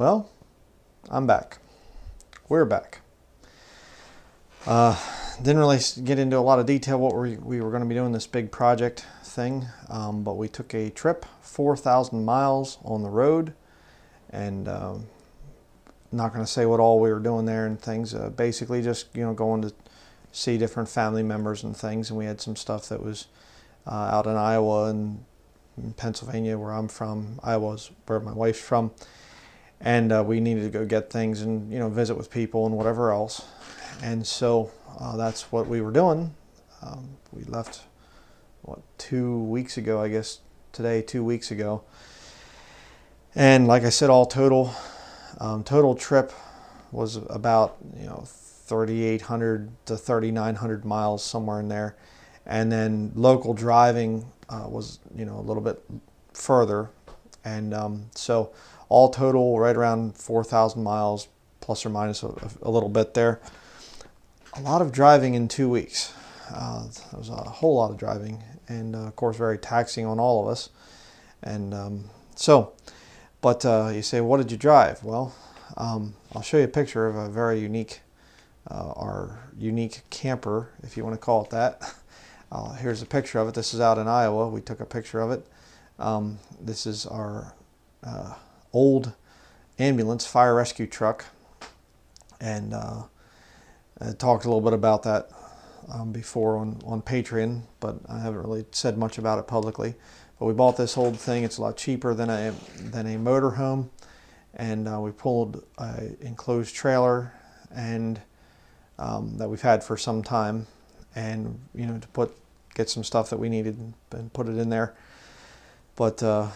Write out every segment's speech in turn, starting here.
Well, I'm back. We're back. Uh, didn't really get into a lot of detail what we, we were going to be doing this big project thing, um, but we took a trip 4,000 miles on the road, and um, not going to say what all we were doing there and things. Uh, basically, just you know going to see different family members and things, and we had some stuff that was uh, out in Iowa and Pennsylvania, where I'm from. Iowa's where my wife's from, and uh, we needed to go get things and you know visit with people and whatever else. And so uh, that's what we were doing. Um, we left what two weeks ago, I guess today, two weeks ago. And like I said, all total, um, total trip was about you know 3,800 to 3,900 miles somewhere in there, and then local driving uh, was you know a little bit further, and um, so all total right around 4,000 miles plus or minus a, a, little bit there. A lot of driving in two weeks. Uh, there was a whole lot of driving, and uh, of course very taxing on all of us. And um, so, but uh, you say, what did you drive? Well, um, I'll show you a picture of a very unique, uh, our unique camper, if you want to call it that. Uh, here's a picture of it. This is out in Iowa. We took a picture of it. Um, this is our uh, old ambulance fire rescue truck. And uh, talked a little bit about that um, before on, on Patreon, but I haven't really said much about it publicly. But we bought this old thing. It's a lot cheaper than a, than a motorhome. And uh, we pulled an enclosed trailer and um, that we've had for some time and you know to put get some stuff that we needed and put it in there. But uh,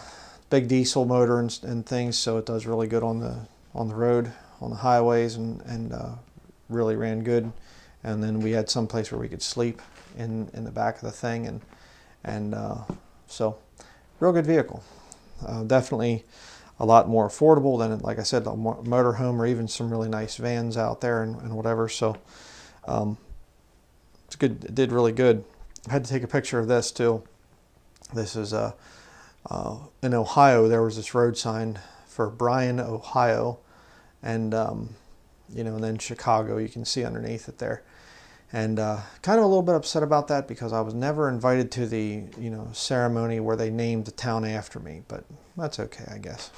big diesel motor and, and, things, so it does really good on the on the road, on the highways, and and uh, really ran good. And then we had some place where we could sleep in in the back of the thing, and and uh, so real good vehicle. Uh, definitely a lot more affordable than, like I said, a motorhome or even some really nice vans out there and, and whatever. So um, it's good. It did really good. I had to take a picture of this too. This is uh, uh, in Ohio. There was this road sign for Bryan, Ohio, and um, you know, and then Chicago. You can see underneath it there, and uh, kind of a little bit upset about that because I was never invited to the you know ceremony where they named the town after me. But that's okay, I guess.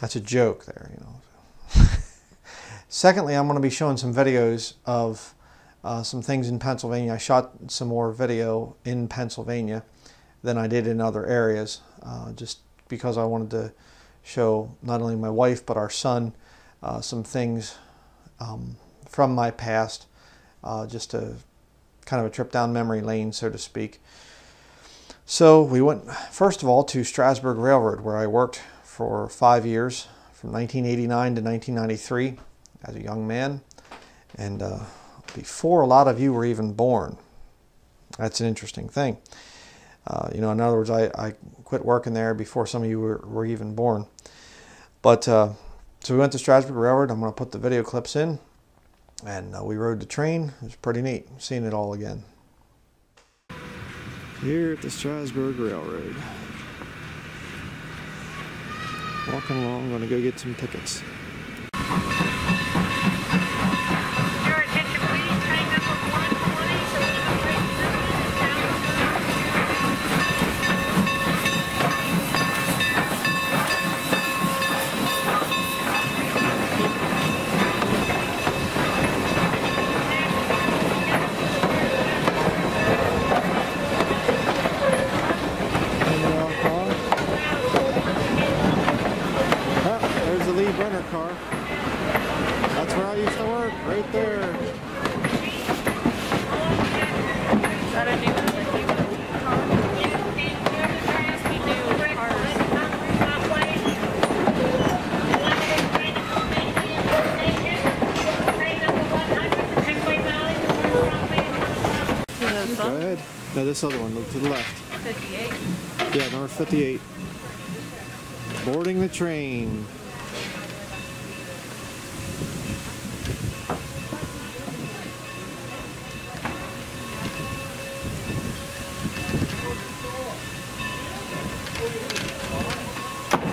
That's a joke there, you know. Secondly, I'm going to be showing some videos of uh, some things in Pennsylvania. I shot some more video in Pennsylvania than I did in other areas, uh, just because I wanted to show not only my wife but our son uh, some things um, from my past, uh, just a kind of a trip down memory lane, so to speak. So we went first of all to Strasburg Railroad, where I worked for five years, from 1989 to 1993, as a young man, and uh, before a lot of you were even born. That's an interesting thing. Uh, you know, in other words, I, I quit working there before some of you were, were even born. But uh, so we went to Strasburg Railroad. I'm going to put the video clips in. And uh, we rode the train. It was pretty neat seeing it all again. Here at the Strasburg Railroad. Walking along, I'm going to go get some tickets. This other one, look to the left. 58? Yeah, number 58. Boarding the train.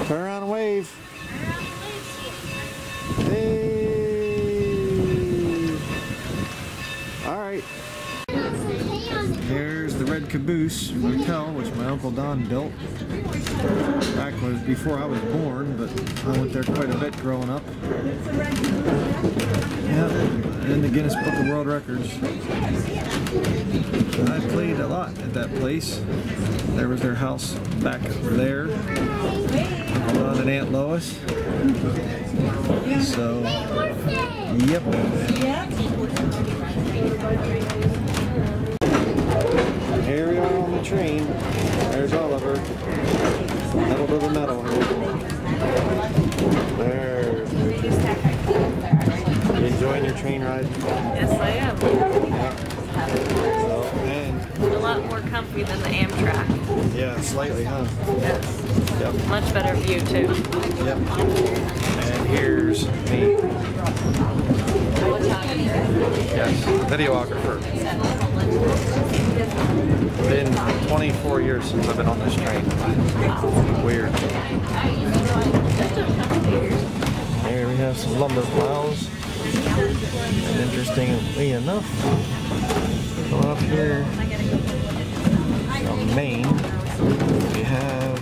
Turn around and wave. Caboose Motel, which my Uncle Don built back was before I was born, but I went there quite a bit growing up. Yeah, in the Guinness Book of World Records. I played a lot at that place. There was their house back there. Uncle Don and Aunt Lois. So, yep. Here we are on the train. There's Oliver. Metal to the metal. There. You enjoying your train ride? Yes, I am. So, and A lot more comfy than the Amtrak. yeah, slightly, huh? Yes. Yep. Much better view too. Yep. And here's me. Yes, videographer. Been 24 years since I've been on this train. Weird. Here we have some lumber piles. And interestingly enough, going up here from Maine, we have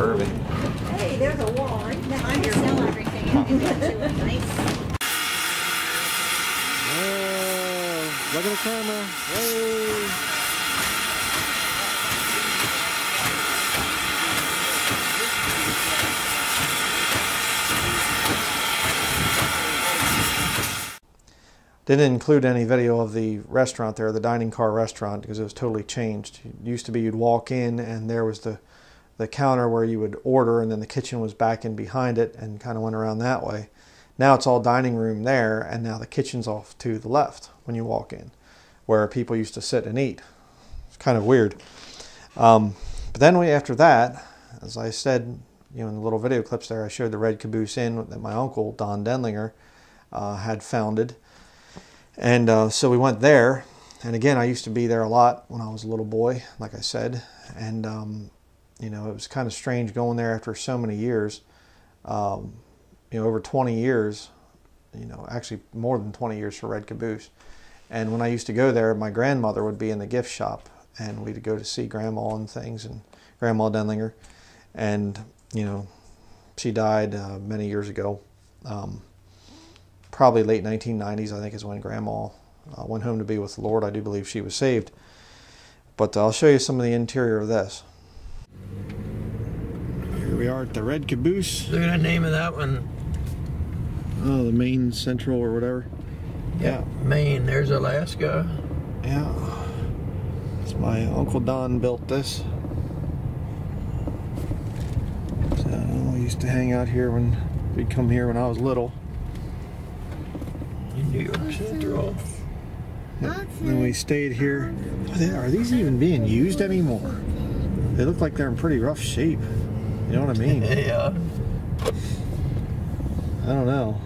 Irving. Hey, there's a wall right next to your sell everything. Nice. Oh, look at the camera. Hey. Didn't include any video of the restaurant there, the dining car restaurant, because it was totally changed. It used to be you'd walk in and there was the the counter where you would order, and then the kitchen was back in behind it, and kind of went around that way. Now it's all dining room there, and now the kitchen's off to the left when you walk in, where people used to sit and eat. It's kind of weird. Um, but then we, after that, as I said, you know, in the little video clips there, I showed the Red Caboose Inn that my uncle Don Denlinger uh, had founded, and uh, so we went there. And again, I used to be there a lot when I was a little boy, like I said, and um, you know, it was kind of strange going there after so many years. Um, you know, over 20 years, you know, actually more than 20 years for Red Caboose. And when I used to go there, my grandmother would be in the gift shop and we'd go to see grandma and things and grandma Denlinger. And, you know, she died uh, many years ago. Um, probably late 1990s, I think is when grandma uh, went home to be with the Lord. I do believe she was saved. But I'll show you some of the interior of this. Here we are at the Red Caboose. Look at the name of that one. Oh, the Maine Central or whatever. Yeah. Maine. There's Alaska. Yeah. It's my Uncle Don built this. So I used to hang out here when we'd come here when I was little. In New York Central. Yep. Then we stayed here. Are, they, are these even being used anymore? They look like they're in pretty rough shape. You know what I mean? Yeah. I don't know.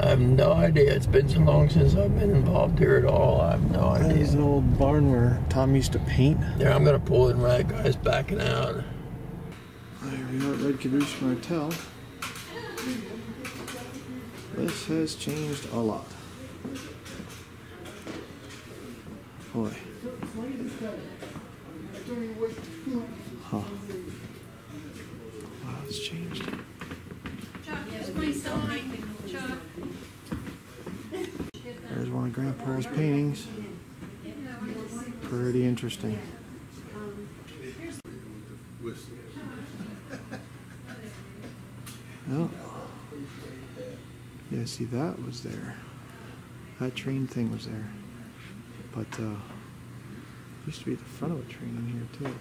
I have no idea. It's been so long since I've been involved here at all. I have no idea That is an old barn where Tom used to paint. There, I'm gonna pull in right guy's backing out. There we are at Red Caboose Motel. This has changed a lot. Boy. Huh. Wow, it's changed. There's one of Grandpa's paintings. Pretty interesting. Oh. Yeah, see, that was there. That train thing was there. But, uh, used to be the front of a train in here, too.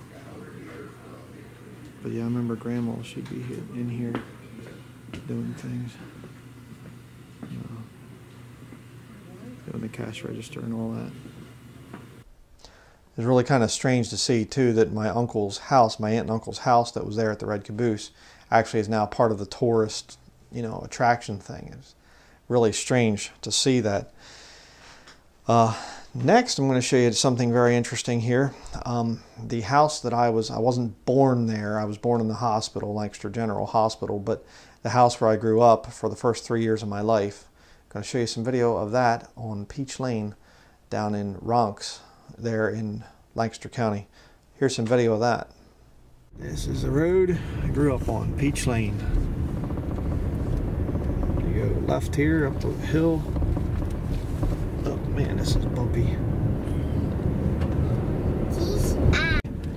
But yeah, I remember Grandma, she'd be in here doing things. Doing the cash register and all that. It's really kind of strange to see too that my uncle's house, my aunt and uncle's house that was there at the Red Caboose, actually is now part of the tourist, you know, attraction thing. It's really strange to see that. Uh, next, I'm going to show you something very interesting here. Um, the house that I was, I wasn't born there. I was born in the hospital, Lancaster General Hospital, but the house where I grew up for the first three years of my life. I'm going to show you some video of that on Peach Lane down in Ronks, there in Lancaster County. Here's some video of that. This is the road I grew up on, Peach Lane. You go left here up the hill. Oh man, this is bumpy.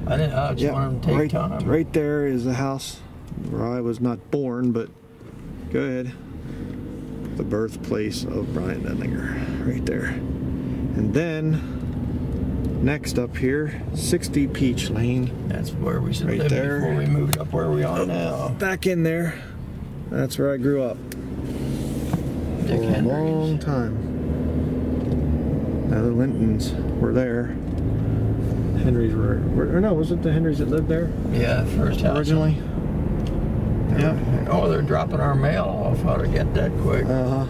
I didn't. I just want them to take right, time. right there is the house where I was not born, but go ahead. The birthplace of Bryan Denlinger, right there. And then next up here, 60 Peach Lane. That's where we should Right live there. before we moved up where we are now. Back in there, that's where I grew up Dick for a long time. Now the Lintons were there. Henrys were, were, or no, was it the Henrys that lived there Yeah, first house. originally? Yeah. Oh, they're dropping our mail off. How to get that quick? Uh huh.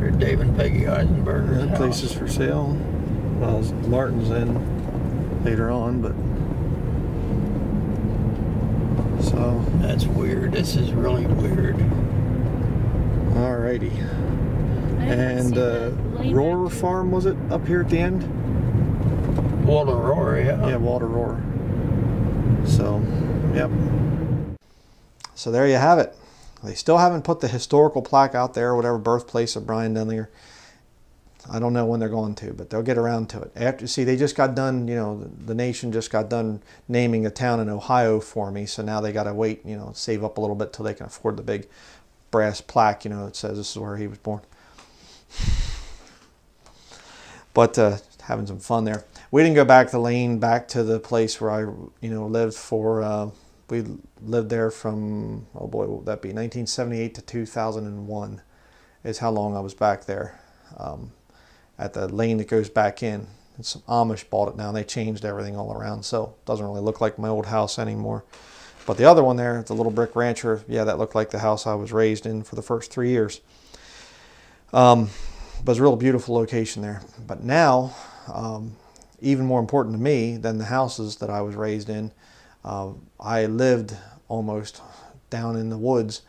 Here's Dave and Peggy Eisenberger's That house. place is for sale. Well, Martin's in later on, but so That's weird. This is really weird. alrighty. I And uh, Roar back. Farm was it up here at the end? Walter Roar, yeah. Yeah, Walter Roar. So, yep. So there you have it. They still haven't put the historical plaque out there, whatever birthplace of Bryan Denlinger. I don't know when they're going to, but they'll get around to it. After see, they just got done. You know, the, the nation just got done naming a town in Ohio for me, so now they got to wait. You know, save up a little bit till they can afford the big brass plaque. You know, that says this is where he was born. But uh, having some fun there. We didn't go back the lane, back to the place where I, you know, lived for. Uh, we lived there from oh boy, what would that be? 1978 to 2001 is how long I was back there. Um, at the lane that goes back in. And some Amish bought it now, and they changed everything all around, so it doesn't really look like my old house anymore. But the other one there, the little brick rancher, yeah, that looked like the house I was raised in for the first three years. Um, but it's a real beautiful location there. But now, um, even more important to me than the houses that I was raised in, uh, I lived almost down in the woods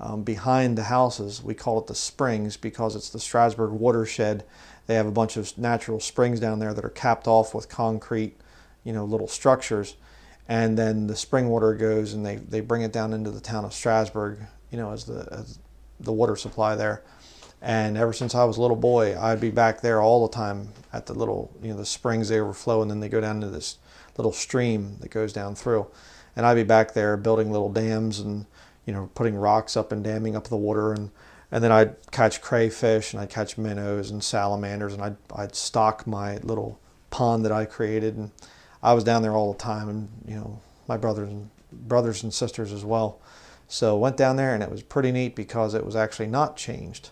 um, behind the houses. We call it the springs because it's the Strasburg watershed. They have a bunch of natural springs down there that are capped off with concrete, you know, little structures. And then the spring water goes and they, they bring it down into the town of Strasburg, you know, as the, as the water supply there. And ever since I was a little boy, I'd be back there all the time at the little, you know, the springs they overflow and then they go down to this little stream that goes down through. And I'd be back there building little dams and, you know, putting rocks up and damming up the water. And, and then I'd catch crayfish and I'd catch minnows and salamanders and I'd, I'd stock my little pond that I created. And I was down there all the time and, you know, my brothers and brothers and sisters as well. So went down there and it was pretty neat because it was actually not changed.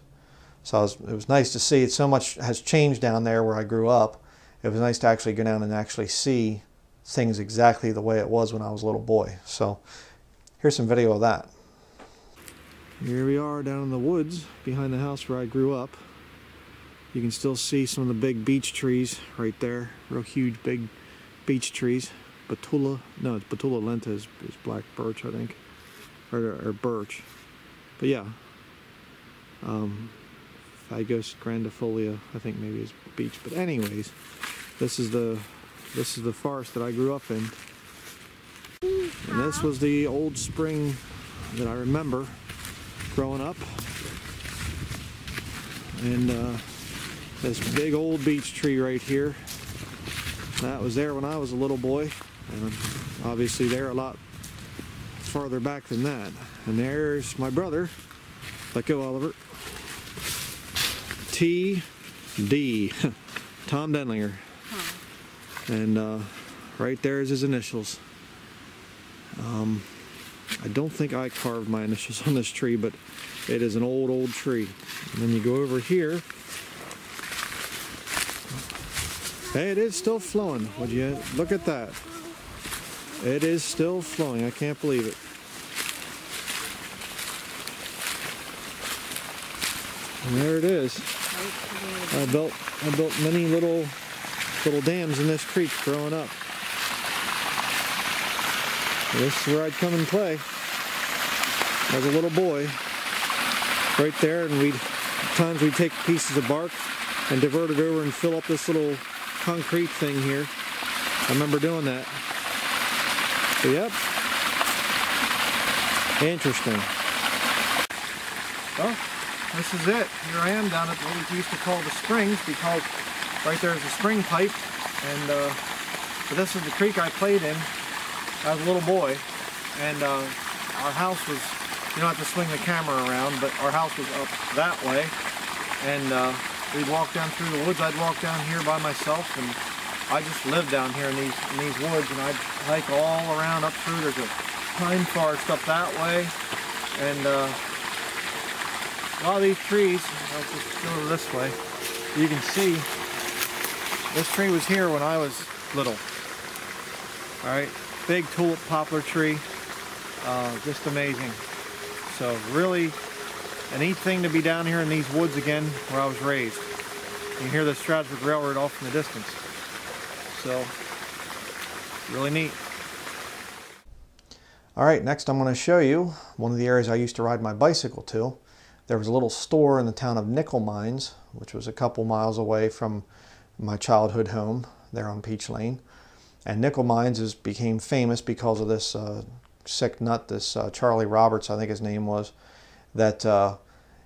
So was, it was nice to see it. So much has changed down there where I grew up. It was nice to actually go down and actually see things exactly the way it was when I was a little boy. So here's some video of that. Here we are down in the woods behind the house where I grew up. You can still see some of the big beech trees right there. Real huge big beech trees. Betula, no, it's Betula lenta is, is black birch, I think. Or, or birch. But yeah. Um, grandifolia, I think maybe is beech. But anyways, this is the this is the forest that I grew up in. And this was the old spring that I remember growing up. And uh, this big old beech tree right here. That was there when I was a little boy. And obviously there a lot farther back than that. And there's my brother. Let go, Oliver. T D. Tom Denlinger. And uh, right there is his initials. Um, I don't think I carved my initials on this tree, but it is an old, old tree. And then you go over here. Hey, it is still flowing. Would you look at that? It is still flowing. I can't believe it. And there it is. I built I built many little little dams in this creek growing up. This is where I'd come and play as a little boy. Right there, and we'd times we'd take pieces of bark and divert it over and fill up this little concrete thing here. I remember doing that. So, yep. Interesting. Well, this is it. Here I am down at what we used to call the springs because right there is a spring pipe. And uh, this is the creek I played in as a little boy. And uh, our house was, you don't have to swing the camera around, but our house was up that way. And uh, we'd walk down through the woods. I'd walk down here by myself and I just lived down here in these in these woods and I'd hike all around up through. There's a pine forest up that way. And uh, a lot of these trees, I'll just go this way, you can see this tree was here when I was little. Alright, big tulip poplar tree, uh, just amazing. So really a neat thing to be down here in these woods again where I was raised. You can hear the Strasburg Railroad off in the distance. So, really neat. All right, next I'm going to show you one of the areas I used to ride my bicycle to. There was a little store in the town of Nickel Mines, which was a couple miles away from my childhood home there on Peach Lane. And Nickel Mines is, became famous because of this uh, sick nut, this uh, Charlie Roberts, I think his name was, that uh,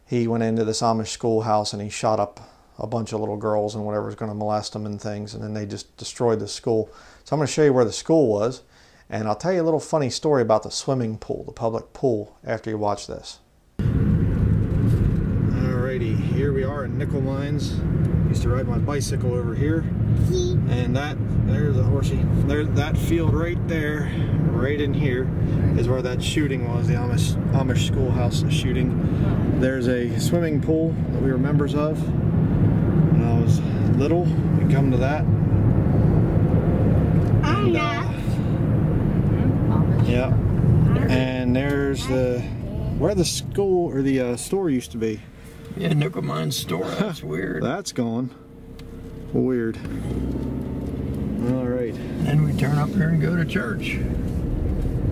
he went into this Amish schoolhouse and he shot up a bunch of little girls and whatever was going to molest them and things, and then they just destroyed the school. So I'm going to show you where the school was, and I'll tell you a little funny story about the swimming pool, the public pool, after you watch this. Alrighty, here we are in Nickel Mines. Used to ride my bicycle over here, and that there's a horsey. There, that field right there, right in here, is where that shooting was. The Amish Amish schoolhouse shooting. There's a swimming pool that we were members of when I was little. We come to that. And, uh, yeah. And there's the where the school or the uh, store used to be. Yeah, Nickel Mine store. That's weird. That's gone. Weird. All right. Then we turn up here and go to church.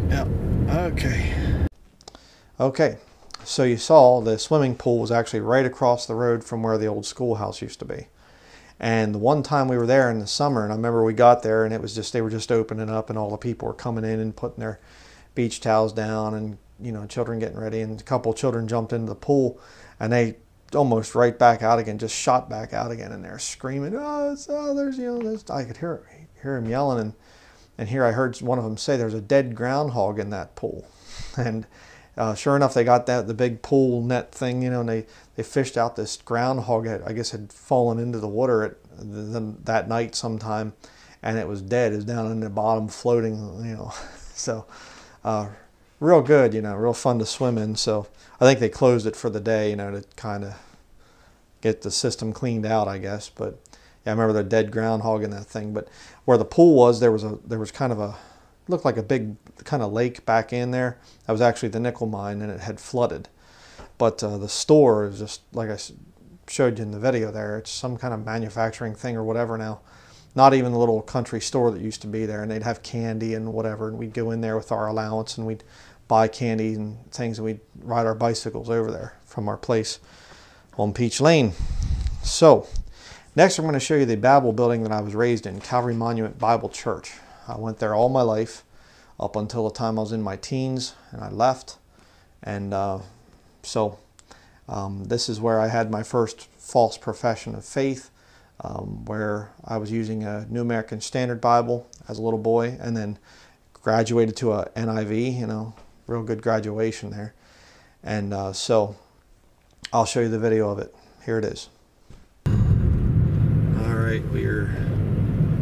Yeah. Okay. Okay. So you saw the swimming pool was actually right across the road from where the old schoolhouse used to be. And the one time we were there in the summer, and I remember we got there and it was just, they were just opening up and all the people were coming in and putting their beach towels down and, you know, children getting ready. And a couple children jumped into the pool and they almost right back out again, just shot back out again. And they're screaming, oh, oh there's, you know, there's, I could hear, hear him yelling. And, and here I heard one of them say there's a dead groundhog in that pool. And uh, sure enough, they got that the big pool net thing, you know, and they, they fished out this groundhog. That I guess had fallen into the water at, the, that night sometime, and it was dead. Was down in the bottom, floating, you know. So, uh, real good, you know, real fun to swim in. So I think they closed it for the day, you know, to kind of get the system cleaned out, I guess. But yeah, I remember the dead groundhog in that thing. But where the pool was, there was a there was kind of a looked like a big kind of lake back in there. That was actually the nickel mine, and it had flooded. But uh, the store is just like I showed you in the video there. It's some kind of manufacturing thing or whatever now. Not even the little country store that used to be there, and they'd have candy and whatever, and we'd go in there with our allowance and we'd buy candy and things, and we'd ride our bicycles over there from our place on Peach Lane. So, next I'm going to show you the Babel building that I was raised in, Calvary Monument Bible Church. I went there all my life up until the time I was in my teens and I left. And uh, so um, this is where I had my first false profession of faith, um, where I was using a New American Standard Bible as a little boy and then graduated to a NIV, you know, real good graduation there. And uh, so I'll show you the video of it. Here it is. All right, we're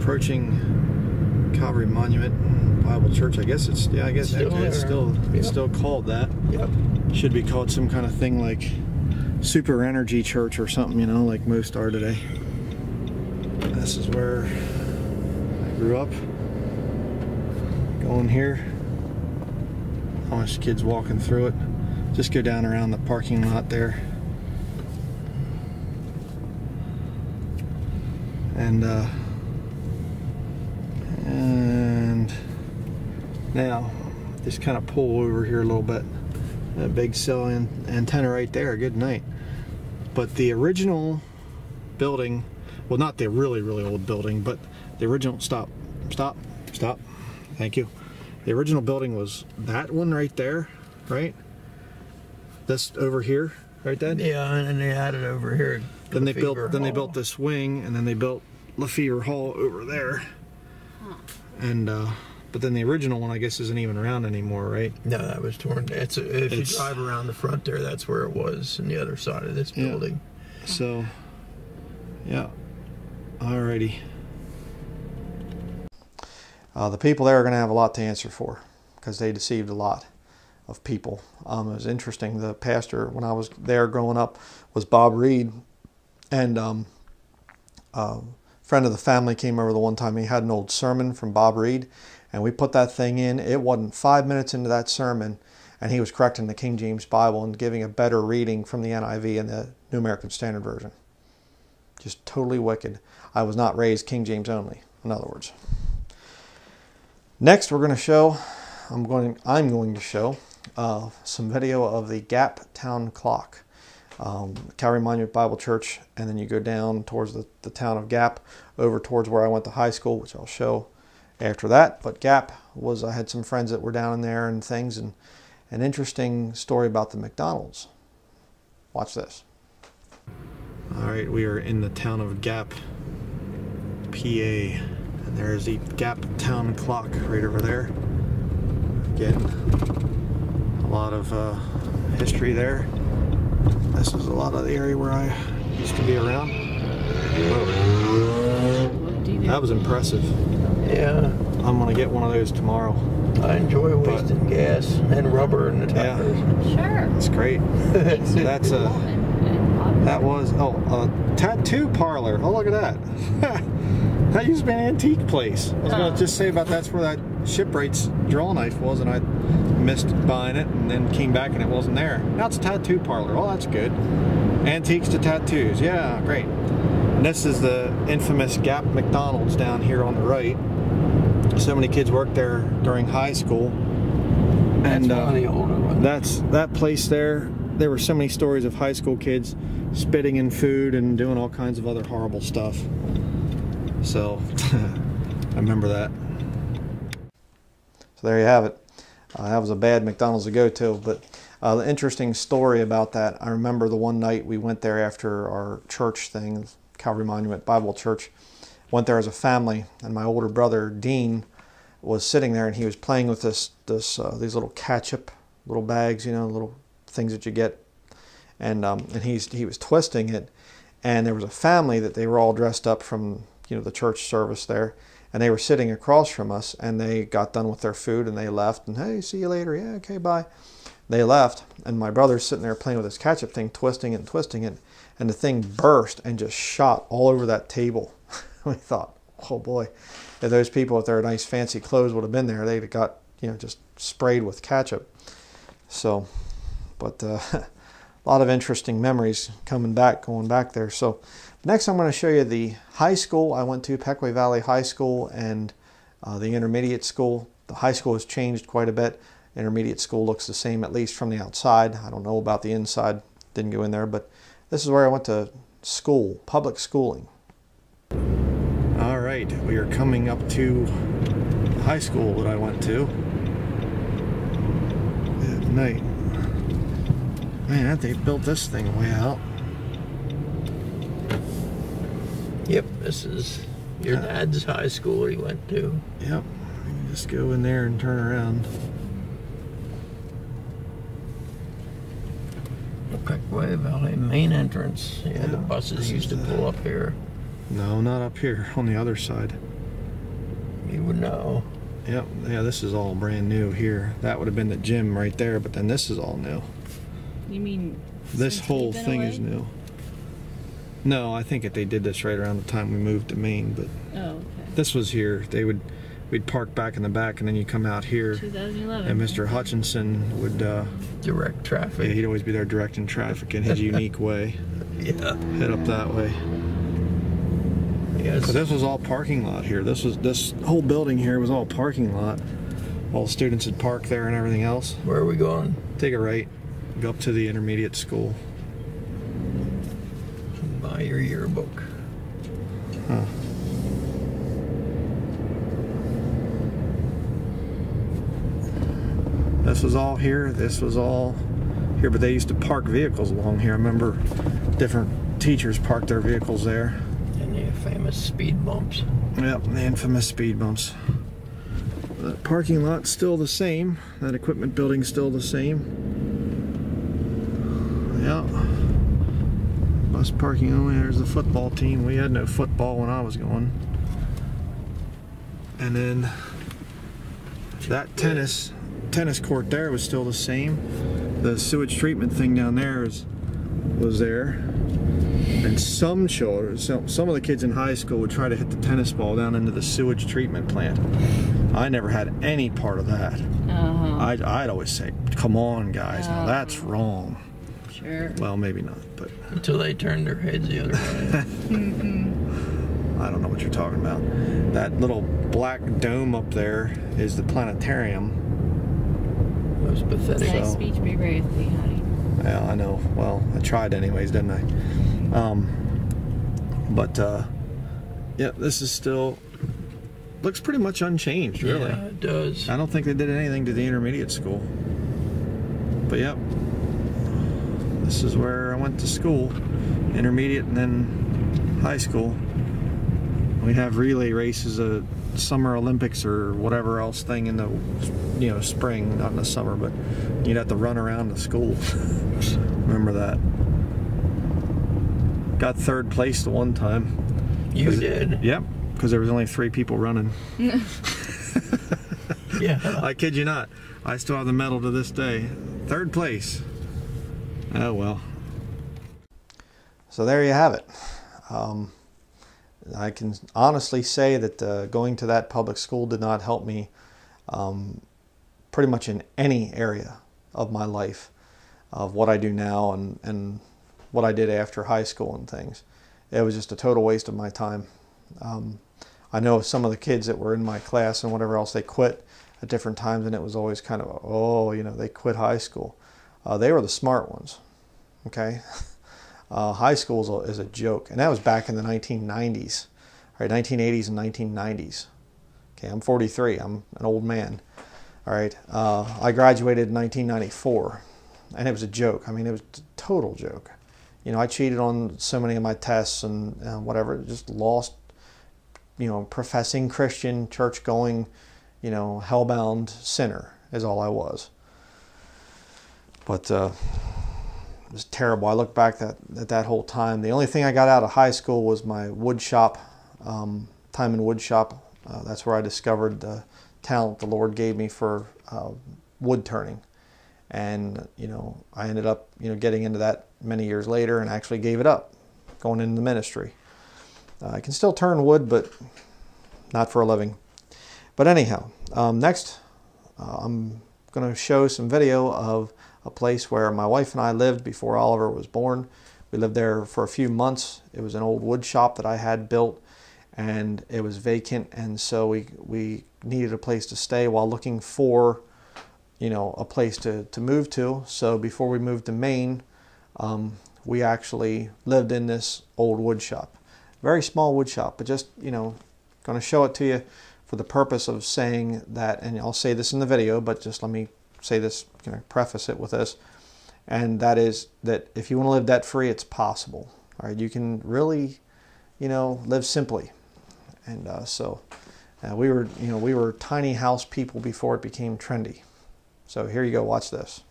approaching Calvary Monument Bible Church. I guess it's yeah. I guess Still it's there. still it's still called that. Yep. Should be called some kind of thing like Super Energy Church or something. You know, like most are today. This is where I grew up. Going here. Amish kids walking through it. Just go down around the parking lot there. And uh, and now just kind of pull over here a little bit. That big cell an- antenna right there. Good night. But the original building well, not the really, really old building, but the original. Stop, stop, stop. Thank you. The original building was that one right there, right? This over here, right, Dad? Yeah, and then they added over here. Then they built. Lefevre Then they built this wing, and then they built Lefevre Hall over there. And uh, but then the original one, I guess, isn't even around anymore, right? No, that was torn. It's if It's- you drive around the front there, that's where it was, on the other side of this Yeah. building. So, yeah. Alrighty. Uh, the people there are going to have a lot to answer for because they deceived a lot of people. Um, it was interesting. The pastor, when I was there growing up, was Bob Reed, and um, a friend of the family came over the one time. He had an old sermon from Bob Reed, and we put that thing in. It wasn't five minutes into that sermon, and he was correcting the King James Bible and giving a better reading from the NIV and the New American Standard Version. Just totally wicked. I was not raised King James only, in other words. Next, we're going to show. I'm going. I'm going to show uh, some video of the Gap Town Clock, um, Calvary Monument Bible Church, and then you go down towards the, the town of Gap, over towards where I went to high school, which I'll show after that. But Gap was. I had some friends that were down in there and things, and an interesting story about the McDonald's. Watch this. All right, we are in the town of Gap, PA, and there's the Gap Town Clock right over there. Again, a lot of uh, history there. This is a lot of the area where I used to be around. Whoa. That was impressive. Yeah, I'm gonna get one of those tomorrow. I enjoy But- wasting gas and rubber in the Yeah. tires. Sure. It's great. That's a. That was oh a tattoo parlor. Oh look at that. that used to be an antique place. I was gonna just say about that's where that shipwright's draw knife was, and I missed buying it, and then came back and it wasn't there. Now it's a tattoo parlor. Oh, that's good. Antiques to tattoos. Yeah, great. And this is the infamous Gap McDonald's down here on the right. So many kids worked there during high school. That's and uh, the older ones. that's that place there. There were so many stories of high school kids spitting in food and doing all kinds of other horrible stuff. So I remember that. So there you have it. Uh, that was a bad McDonald's to go to, but uh, the interesting story about that. I remember the one night we went there after our church thing, Calvary Monument Bible Church. Went there as a family, and my older brother Dean was sitting there, and he was playing with this this uh, these little ketchup little bags, you know, little things that you get, and um, and he's he was twisting it, and there was a family that they were all dressed up from you know the church service there, and they were sitting across from us, and they got done with their food and they left, and hey, see you later, yeah, okay, bye. They left, and my brother's sitting there playing with his ketchup thing, twisting and twisting it, and the thing burst and just shot all over that table. we thought, oh boy, if those people with their nice fancy clothes would have been there, they'd have got you know just sprayed with ketchup. So, but uh, a lot of interesting memories coming back, going back there. So, next I'm going to show you the high school I went to, Pequea Valley High School, and uh, the intermediate school. The high school has changed quite a bit. Intermediate school looks the same, at least from the outside. I don't know about the inside, didn't go in there, but this is where I went to school, public schooling. All right, we are coming up to the high school that I went to at night. Man, they built this thing way out. Yep, this is your Yeah. dad's high school he went to. Yep. Can just go in there and turn around. Pequea Valley main entrance. Yeah, the buses used to pull up here. No, not up here, on the other side. You would know. Yep, yeah, this is all brand new here. That would have been the gym right there, but then this is all new. You mean This since whole we've been thing away? is new. No, I think that they did this right around the time we moved to Maine, but Oh, okay. this was here. They would, we'd park back in the back, and then you come out here, 2011. and Mr. Hutchinson would, uh, Direct yeah, he'd always be there directing traffic in his unique way. Yeah. Head up that way. Yes. But this was all parking lot here. This was this whole building here was all parking lot. All the students would park there and everything else. Where are we going? Take a right, go up to the intermediate school. Buy your yearbook. This was all here. This was all here, but they used to park vehicles along here. I remember different teachers parked their vehicles there. And the famous speed bumps. Yep, the infamous speed bumps. That parking lot's still the same. That equipment building's still the same. Yep. Bus parking only. There's the football team. We had no football when I was going. And then that tennis tennis court there was still the same. The sewage treatment thing down there is, was was there. And some children, some, some of the kids in high school would try to hit the tennis ball down into the sewage treatment plant. I never had any part of that. Uh-huh. I'd, I'd always say, come on, guys, now that's wrong. Sure. Well, maybe not, but Until they turned their heads the other way. I don't know what you're talking about. That little black dome up there is the planetarium. It was pathetic. So- Nice speech be with thee, honey. Yeah, I know. Well, I tried anyways, didn't I? Um, but uh, yeah, this is still looks pretty much unchanged, really. Yeah, it does. I don't think they did anything to the intermediate school. But yep, this is where I went to school, intermediate and then high school. We have relay races, a summer Olympics or whatever else thing in the you know spring, not in the summer, but you'd have to run around the school. Remember that? Got third place the one time. You did. Yep, because there was only three people running. Yeah. I kid you not. I still have the medal to this day. Third place. Oh well. So there you have it. Um, I can honestly say that uh, going to that public school did not help me um, pretty much in any area of my life of what I do now and, and what I did after high school and things. It was just a total waste of my time. Um, I know some of the kids that were in my class and whatever else, they quit at different times, and it was always kind of, oh, you know, they quit high school. Uh, they were the smart ones, okay? Uh, high school is a, is a joke, and that was back in the 1990s, right? 1980s and 1990s. Okay, I'm 43. I'm an old man. All right, uh, I graduated in 1994, and it was a joke. I mean, it was a total joke. You know, I cheated on so many of my tests and uh, whatever, just lost you know, professing Christian, church going, you know, hellbound sinner is all I was. But uh, it was terrible. I look back at, at that whole time. The only thing I got out of high school was my wood shop, um, time in wood shop. Uh, that's where I discovered the talent the Lord gave me for uh, wood turning. And, you know, I ended up, you know, getting into that many years later and actually gave it up, going into the ministry. Uh, I can still turn wood, but not for a living. But anyhow, um, next uh, I'm going to show some video of a place where my wife and I lived before Oliver was born. We lived there for a few months. It was an old wood shop that I had built and it was vacant and so we, we needed a place to stay while looking for you know a place to, to move to. So before we moved to Maine, um, we actually lived in this old wood shop. Very small wood shop, but just, you know, going to show it to you for the purpose of saying that, and I'll say this in the video, but just let me say this, you know, preface it with this, and that is that if you want to live debt free, it's possible. All right, you can really, you know, live simply, and uh, so uh, we were, you know, we were tiny house people before it became trendy. So here you go, watch this.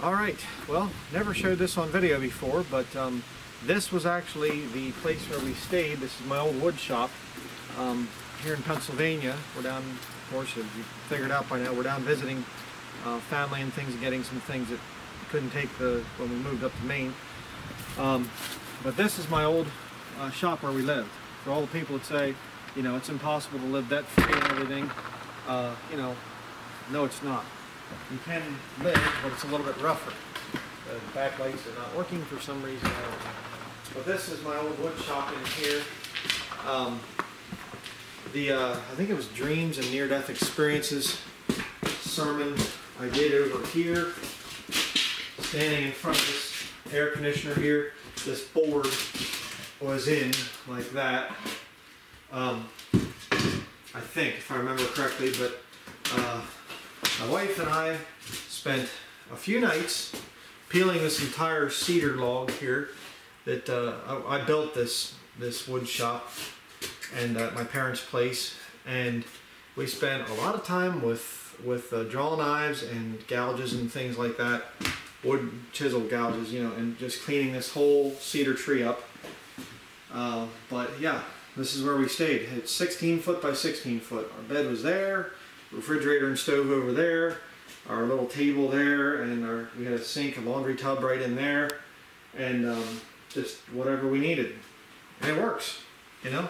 All right, well, never showed this on video before, but um, this was actually the place where we stayed. This is my old wood shop um, here in Pennsylvania. We're down, of course, you figured out by now, we're down visiting uh, family and things, getting some things that couldn't take the when we moved up to Maine. Um, but this is my old uh, shop where we lived. For all the people that say, you know, it's impossible to live debt free and everything, uh, you know, no, it's not. You can live, but it's a little bit rougher. The backlights are not working for some reason. But this is my old wood shop in here. Um, the uh, I think it was Dreams and Near Death Experiences sermon I did over here, standing in front of this air conditioner here. This board was in like that. Um, I think, if I remember correctly, but uh, my wife and I spent a few nights peeling this entire cedar log here. That uh, I, I built this this wood shop and at my parents' place, and we spent a lot of time with with uh, drawing knives and gouges and things like that, wood chisel gouges, you know, and just cleaning this whole cedar tree up. Uh, but yeah, this is where we stayed. It's 16 foot by 16 foot. Our bed was there, refrigerator and stove over there, our little table there, and our, we had a sink, a laundry tub right in there, and um, just whatever we needed. And it works, you know?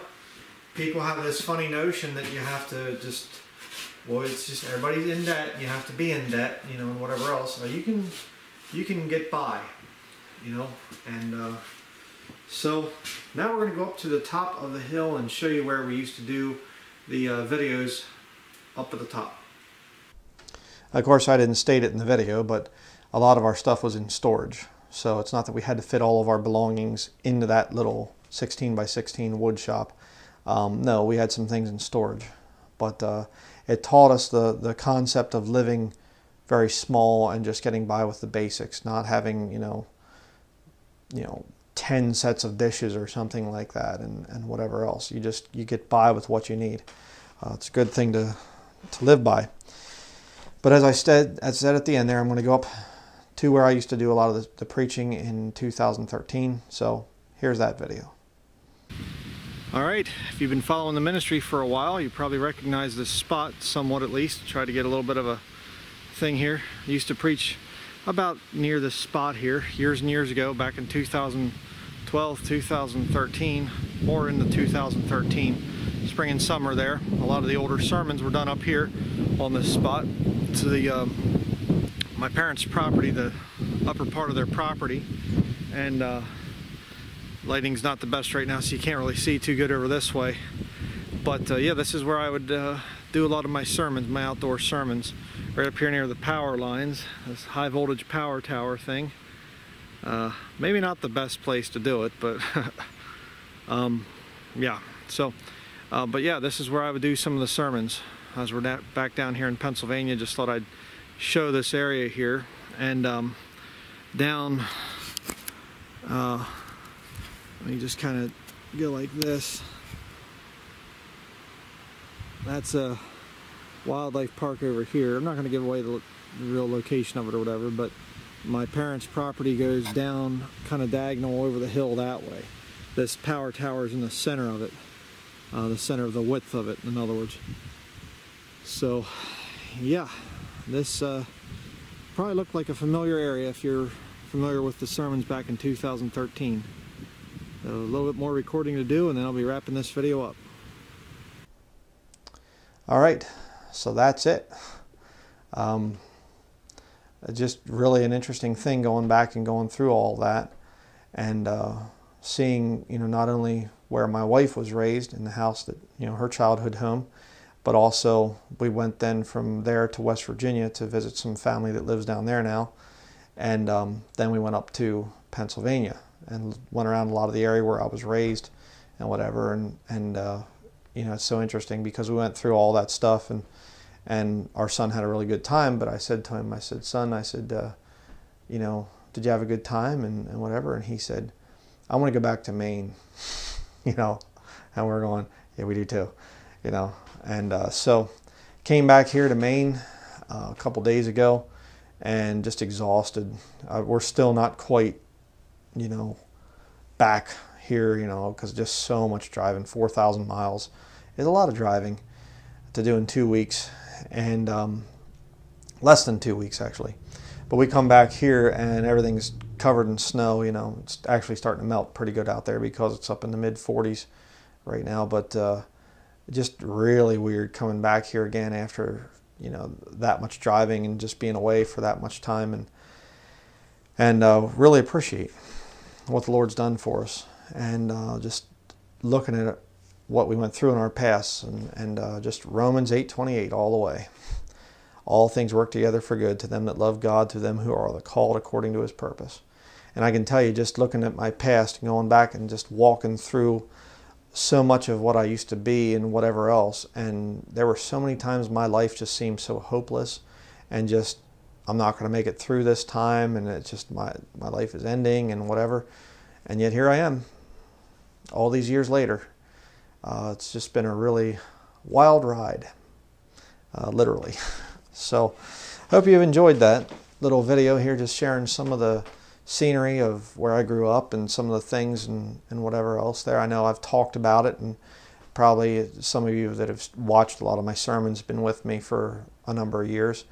People have this funny notion that you have to just, well, it's just everybody's in debt. You have to be in debt, you know, and whatever else. You can, you can get by, you know, and uh, so now we're going to go up to the top of the hill and show you where we used to do the uh, videos up at the top. Of course, I didn't state it in the video, but a lot of our stuff was in storage. So it's not that we had to fit all of our belongings into that little 16 by 16 wood shop. Um, no, we had some things in storage. But uh, it taught us the, the concept of living very small and just getting by with the basics, not having, you know, you know, 10 sets of dishes or something like that and, and whatever else. You just, you get by with what you need. Uh, it's a good thing to, to live by. But as I said, as I said at the end there, I'm going to go up to where I used to do a lot of the, the preaching in 2013. So here's that video. All right, if you've been following the ministry for a while, you probably recognize this spot somewhat at least. Try to get a little bit of a thing here. I used to preach about near this spot here years and years ago, back in 2012, 2013, more into 2013, spring and summer there. A lot of the older sermons were done up here on this spot. It's the um, my parents' property, the upper part of their property, and uh, lighting's not the best right now, so you can't really see too good over this way. But uh, yeah, this is where I would uh, do a lot of my sermons, my outdoor sermons, right up here near the power lines, this high voltage power tower thing. Uh, maybe not the best place to do it, but um, yeah. So, uh, but yeah, this is where I would do some of the sermons. As we're back down here in Pennsylvania, just thought I'd show this area here. And um, down, uh, let me just kind of go like this. That's a wildlife park over here. I'm not going to give away the, the real location of it or whatever, but my parents' property goes down kind of diagonal over the hill that way. This power tower is in the center of it, uh, the center of the width of it, in other words. So, yeah, this uh, probably looked like a familiar area if you're familiar with the sermons back in 2013. A little bit more recording to do, and then I'll be wrapping this video up. All right, so that's it. Um, just really an interesting thing going back and going through all that and uh, seeing, you know, not only where my wife was raised in the house that, you know, her childhood home, but also we went then from there to West Virginia to visit some family that lives down there now. And um, then we went up to Pennsylvania and went around a lot of the area where I was raised and whatever. And, and uh, you know, it's so interesting because we went through all that stuff and, and our son had a really good time. But I said to him, I said, son, I said, uh, you know, did you have a good time and, and whatever? And he said, I want to go back to Maine, you know, and we're going, yeah, we do too, you know. And uh, so came back here to Maine uh, a couple days ago and just exhausted. Uh, we're still not quite, you know, back here, you know, because just so much driving, 4,000 miles is a lot of driving to do in two weeks and um, less than two weeks actually. But we come back here and everything's covered in snow, you know, it's actually starting to melt pretty good out there because it's up in the mid 40s right now. But uh, just really weird coming back here again after you know that much driving and just being away for that much time and and uh, really appreciate what the Lord's done for us and uh, just looking at what we went through in our past and, and uh, just Romans 8:28 all the way. All things work together for good to them that love God, to them who are the called according to His purpose. And I can tell you, just looking at my past, going back and just walking through so much of what I used to be and whatever else. And there were so many times my life just seemed so hopeless and just, I'm not going to make it through this time. And it's just my, my life is ending and whatever. And yet here I am, all these years later. Uh, it's just been a really wild ride, uh, literally. So, hope you've enjoyed that little video here, just sharing some of the scenery of where I grew up and some of the things and, and whatever else there. I know I've talked about it, and probably some of you that have watched a lot of my sermons been with me for a number of years.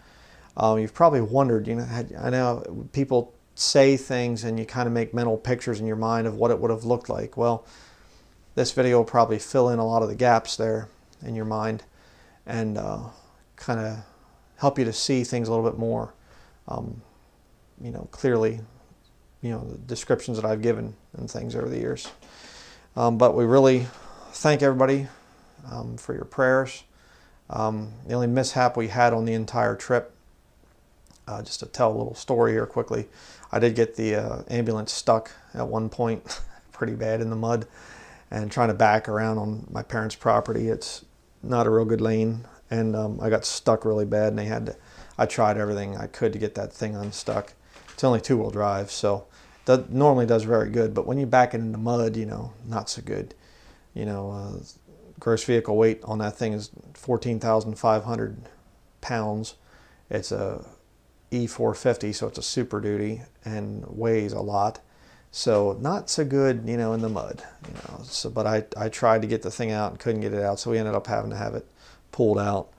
Um, you've probably wondered, you know, I know people say things and you kind of make mental pictures in your mind of what it would have looked like. Well, this video will probably fill in a lot of the gaps there in your mind and uh, kind of help you to see things a little bit more, um, you know, clearly, you know, the descriptions that I've given and things over the years. Um, but we really thank everybody um, for your prayers. Um, the only mishap we had on the entire trip, uh, just to tell a little story here quickly, I did get the uh, ambulance stuck at one point pretty bad in the mud and trying to back around on my parents' property. It's not a real good lane and um, I got stuck really bad. And they had to. I tried everything I could to get that thing unstuck. It's only two-wheel drive, so that normally does very good. But when you back it the mud, you know, not so good. You know, uh, gross vehicle weight on that thing is 14,500 pounds. It's a E450, so it's a Super Duty and weighs a lot. So not so good, you know, in the mud. You know, so but I I tried to get the thing out and couldn't get it out, so we ended up having to have it pulled out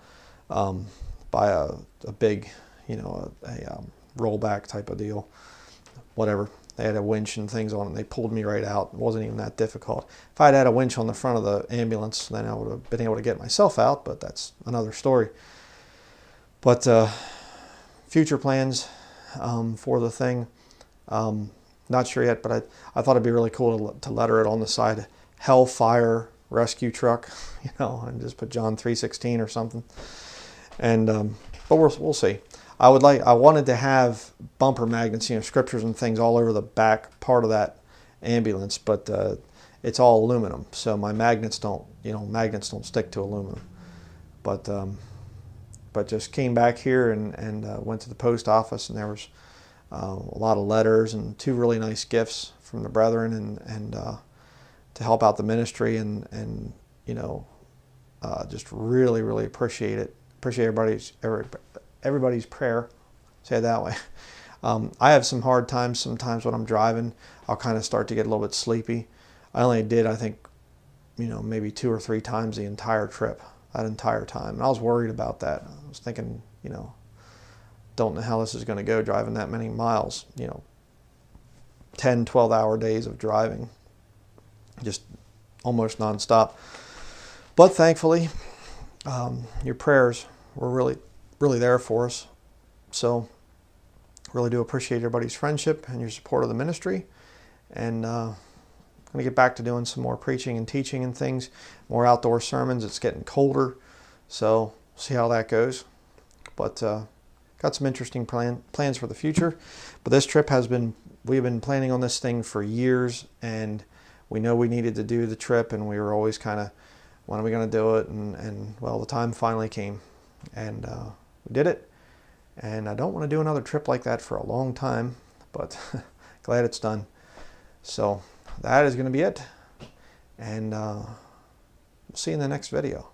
um, by a, a, big, you know, a, a um, rollback type of deal. Whatever. They had a winch and things on it. And they pulled me right out. It wasn't even that difficult. If I'd had a winch on the front of the ambulance, then I would have been able to get myself out. But that's another story. But uh, future plans um, for the thing, um, not sure yet. But I, I thought it'd be really cool to, to letter it on the side, Hellfire rescue truck, you know, and just put John 3:16 or something. And um, but we'll we'll see. I would like I wanted to have bumper magnets, you know, scriptures and things all over the back part of that ambulance, but uh, it's all aluminum, so my magnets don't, you know, magnets don't stick to aluminum. But um, but just came back here and and uh, went to the post office, and there was uh, a lot of letters and two really nice gifts from the brethren, and and uh, to help out the ministry and and you know uh, just really really appreciate it. Appreciate everybody's every, everybody's prayer. Say it that way. Um, I have some hard times sometimes when I'm driving. I'll kind of start to get a little bit sleepy. I only did I think you know maybe two or three times the entire trip that entire time and I was worried about that I was thinking you know don't know how this is going to go driving that many miles you know 10 12 hour days of driving just almost nonstop. But thankfully, um, your prayers were really, really there for us. So, really do appreciate everybody's friendship and your support of the ministry. And uh, I'm going to get back to doing some more preaching and teaching and things, more outdoor sermons. It's getting colder, so see how that goes. But uh, got some interesting plan, plans for the future. But this trip has been, we've been planning on this thing for years, and we know we needed to do the trip and we were always kind of when are we going to do it and, and well the time finally came and uh, we did it and i don't want to do another trip like that for a long time but glad it's done so that is going to be it. And uh, we'll see you in the next video